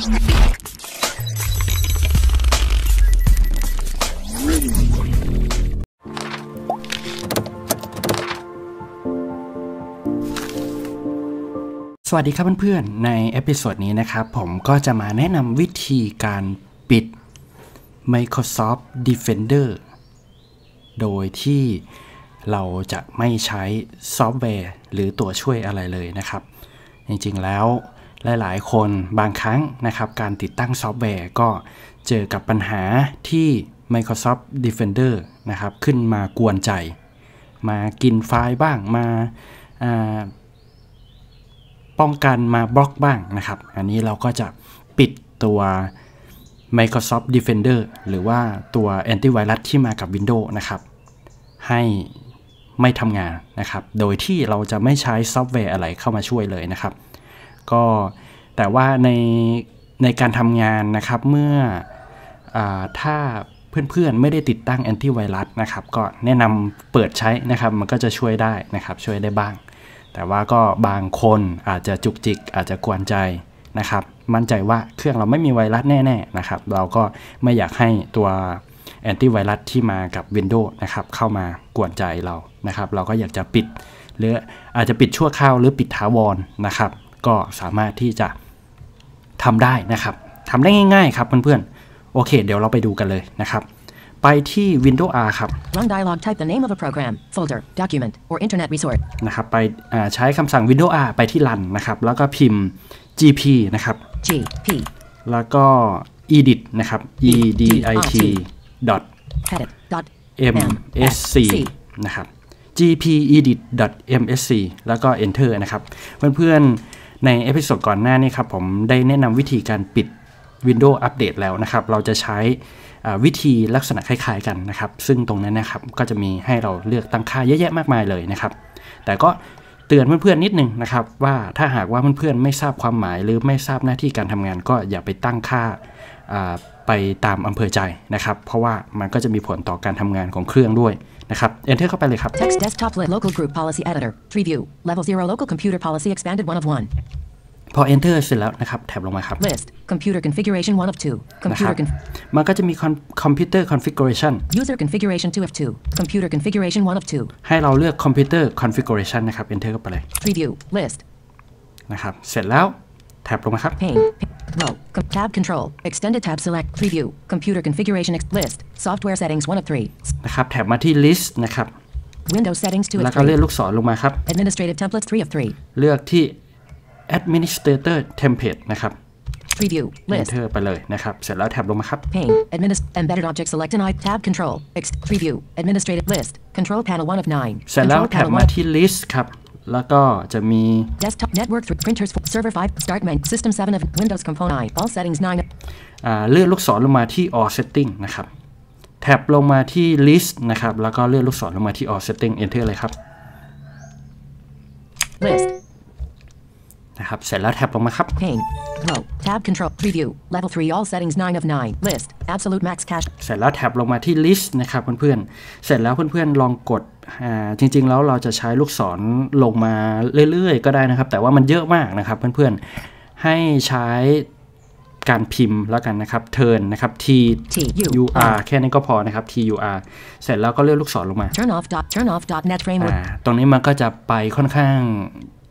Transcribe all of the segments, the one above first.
สวัสดีครับเพื่อนๆ ใน episode นี้นะครับ ผมก็จะมาแนะนำวิธีการปิด Microsoft Defender โดยที่เราจะไม่ใช้ซอฟต์แวร์หรือตัวช่วยอะไรเลยนะครับ จริงๆแล้ว หลาย ๆ คนบางครั้งนะครับ การติดตั้งซอฟต์แวร์ก็เจอกับปัญหาที่ Microsoft Defender นะครับ ขึ้นมากวนใจ มากินไฟล์บ้างมาป้องกันมาบล็อกบ้างนะครับ อันนี้เราก็จะปิดตัว Microsoft Defender หรือว่าตัวแอนตี้ไวรัสที่มากับ Windows นะครับ ให้ไม่ทำงานนะครับ โดยที่เราจะไม่ใช้ซอฟต์แวร์อะไรเข้ามาช่วยเลยนะครับ ก็แต่ว่าในในการทำงานนะครับเมื่ออถ้าเพื่อนๆ ไม่ได้ติดตั้งแอนตี้ไวรัสนะครับ ก็แนะนำเปิดใช้นะครับ มันก็จะช่วยได้นะครับ ช่วยได้บ้าง แต่ว่าก็บางคนอาจจะจุกจิก อาจจะกวนใจนะครับ มั่นใจว่าเครื่องเราไม่มีไวรัสแน่ๆนะครับ เราก็ไม่อยากให้ตัวแอนตี้ไวรัสที่มากับ Windows นะครับ เข้ามากวนใจเรานะครับ เราก็อยากจะปิด หรืออาจจะปิดชั่วคราวหรือปิดถาวรนะครับ ก็สามารถที่จะทำได้นะครับทำได้ง่ายๆครับเพื่อนๆ โอเค เดี๋ยวเราไปดูกันเลยนะครับ ไปที่ Windows R ครับ Run dialog type the name of a program, folder, document, or internet resource. นะครับ ไปใช้คำสั่ง Windows R ไปที่ Run นะครับ แล้วก็พิมพ์ gp นะครับ G P แล้วก็ edit นะครับ e d i t dot edit dot msc นะครับ gpedit.msc แล้วก็ enter นะครับ เพื่อนๆ ในเอพิโซดก่อนหน้านี้ครับผมได้แนะนำวิธีการปิด Windows Update แล้วนะครับ เราจะใช้วิธีลักษณะคล้าย ๆ กันนะครับ ซึ่งตรงนั้นนะครับก็จะมีให้เราเลือกตั้งค่าเยอะแยะมากมายเลยนะครับ แต่ก็เตือนเพื่อนๆนิดนึงนะครับ ว่าถ้าหากว่าเพื่อนๆไม่ทราบความหมาย หรือไม่ทราบหน้าที่การทำงาน ก็อย่าไปตั้งค่าไปตามอำเภอใจนะครับ เพราะว่ามันก็จะมีผลต่อการทำงานของเครื่องด้วย นะครับ enter เข้าไปเลยครับ text desktop lit local group policy editor preview level 0 local computer policy expanded 1 of 1พอ enter เสร็จแล้วนะครับแท็บลงมาครับ list computer configuration 1 of 2 computer conf มันก็จะมี computer configuration user configuration 2 of 2 computer configuration 1 of 2 ให้เราเลือก computer configuration นะครับ enter เข้าไปเลย preview list นะครับ เสร็จแล้วแท็บลงมาครับ pane row tab control extended tab select preview computer configuration list software settings 1 of 3นะครับแท็บมาที่ list นะครับ Windows settings 2 of แล้วก็เลื่อนลูกศรลงมาครับ3 administrative templates 3 of 3เลือกที่ administrator template นะครับ preview list enter ไปเลยนะครับ เสร็จแล้วแท็บลงมาครับ pane administ embedded object select and I tab control Ex- preview administrative list control panel 1 of 9เสร็จแล้ว control แท็บ panel มา1ที่ list ครับ แล้วก็จะมี desktop network th- printers f- server 5 start main system 7 of Windows component 9 all settings 9อ่าเลื่อนลูกศรลงมาที่ all setting นะครับ แท็บลงมาที่ list นะครับ แล้วก็เลื่อนลูกศรลงมาที่ all setting enter เลยครับ list นะครับ เสร็จแล้วแท็บลงมาครับ pane row tab control preview level 3 all settings 9 of 9 list absolute max cache เส ร็จแล้วแท็บลงมาที่ list นะครับเพื่อนๆ เสร็จแล้วเพื่อนๆลองกดอ่าจริงๆแล้วเราจะใช้ลูกศรลงมาเรื่อยๆ ก็ได้นะครับ แต่ว่ามันเยอะมากนะครับเพื่อนๆ ให้ใช้การพิมพ์แล้วกันนะครับ turn นะครับ t T U u r แค่นี้ก็พอนะครับ t u r เสร็จแล้วก็เลื่อนลูกศรลงมา turn off dot turn off dot net framework อ่าตรงนี้มันก็จะไปค่อนข้าง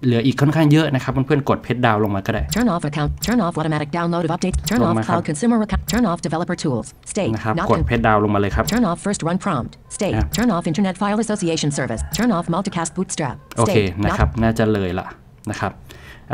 เหลืออีกค่อนข้างเยอะนะครับ เพื่อนๆ กดเพจดาวลงมาก็ได้ turn off account turn off automatic download of updates turn ลง off มาครับ cloud consumer account turn off developer tools state นะครับ not กด con- เพจดาวลงมาเลยครับ Turn off first run prompt. State. Yeah. Turn off internet file association service. Turn off multicast bootstrap. โอเค State. นะครับ Not, น่าจะเลยละนะครับ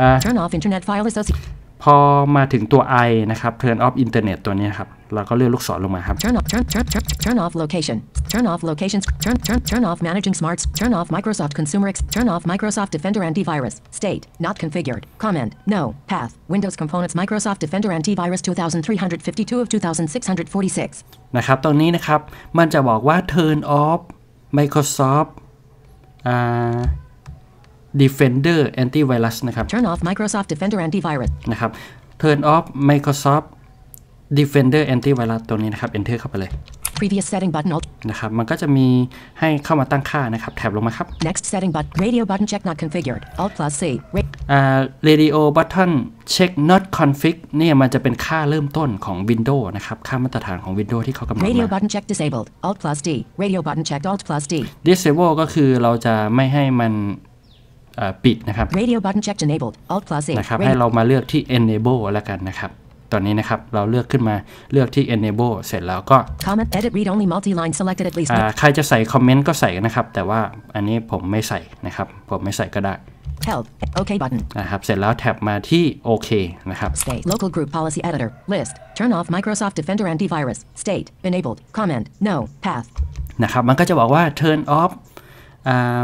อ่า turn off internet file association. พอมาถึงตัว i นะครับ turn off internet ตัวนี้ครับ เราก็เลื่อนลูกศรลงมาครับ Turn off turn turn turn turn off location. Turn off locations. Turn turn turn off managing smarts. Turn off Microsoft Consumer Ex. Turn off Microsoft Defender antivirus. State. Not configured. Comment. No. Path. Windows components. Microsoft Defender antivirus 2352 of 2646. นะครับ ตรงนี้นะครับ มันจะบอกว่า turn off Microsoft อ่า Defender Antivirus นะครับ Turn off Microsoft Defender antivirus. นะครับ turn off Microsoft Defender Antivirus ตัวนี้นะครับ enter เข้าไปเลย Previous setting button. Alt. นะครับ มันก็จะมีให้เข้ามาตั้งค่านะครับ แถบลงมาครับ Next setting button. Radio button check not configured. Alt plus C. Ra- อ่า radio button check not config เนี่ยมันจะเป็นค่าเริ่มต้นของ Windows นะครับ ค่ามาตรฐานของ Windows ที่เขากำหนด radio มา button check disabled. Alt plus D. Radio button checked. Alt plus D. disable ก็คือเราจะไม่ให้มันเอ่อ ปิดนะครับ Radio button checked enabled. Alt plus E. นะครับ Radio- ให้เรามาเลือกที่ enable แล้วกันนะครับตอนนี้นะครับเราเลือกขึ้นมาเลือกที่ enable เสร็จแล้วก็ Comment edit read only multi line selected at least. อ่าใครจะใส่คอมเมนต์ก็ใส่นะครับ แต่ว่าอันนี้ผมไม่ใส่นะครับ ผมไม่ใส่ก็ได้ Help. OK button. นะครับ เสร็จแล้วแท็บมาที่โอเคนะครับ State. Local group policy editor. List. Turn off Microsoft Defender antivirus. State. Enabled. Comment. No. Path. นะครับ มันก็จะบอกว่า turn off อ่า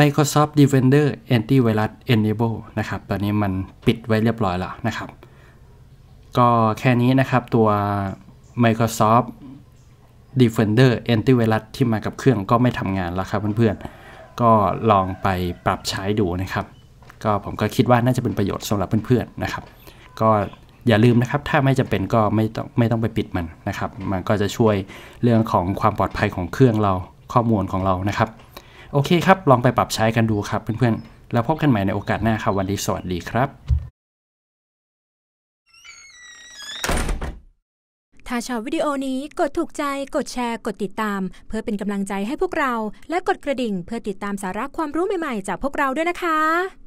Microsoft Defender Antivirus Enable นะครับ ตอนนี้มันปิดไว้เรียบร้อยแล้วนะครับ ก็แค่นี้นะครับตัว Microsoft Defender Antivirus ที่มากับเครื่องก็ไม่ทำงานแล้วครับเพื่อนๆ ก็ลองไปปรับใช้ดูนะครับ ก็ผมก็คิดว่าน่าจะเป็นประโยชน์สำหรับเพื่อนๆนะครับ ก็อย่าลืมนะครับ ถ้าไม่จำเป็นก็ไม่ต้องไม่ต้องไปปิดมันนะครับ มันก็จะช่วยเรื่องของความปลอดภัยของเครื่องเราข้อมูลของเรานะครับ โอเคครับ ลองไปปรับใช้กันดูครับเพื่อนๆ แล้วพบกันใหม่ในโอกาสหน้าครับ วันดีสวัสดีครับ ถ้าชอบวิดีโอนี้กดถูกใจ กดแชร์ กดติดตาม เพื่อเป็นกำลังใจให้พวกเรา และกดกระดิ่งเพื่อติดตามสาระความรู้ใหม่ๆ จากพวกเราด้วยนะคะ